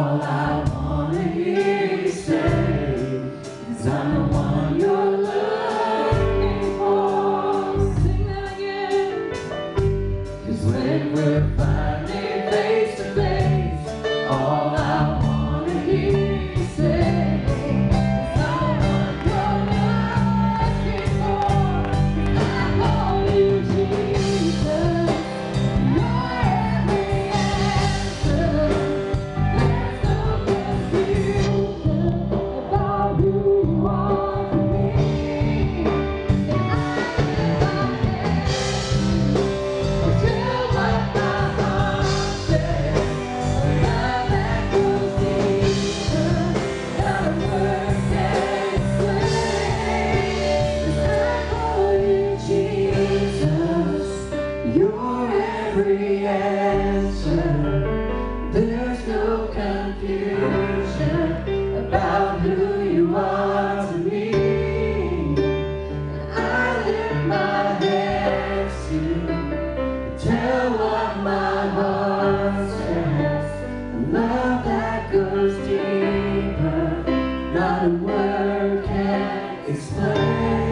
all out. tell what my heart says. Love that goes deeper, not a word can explain.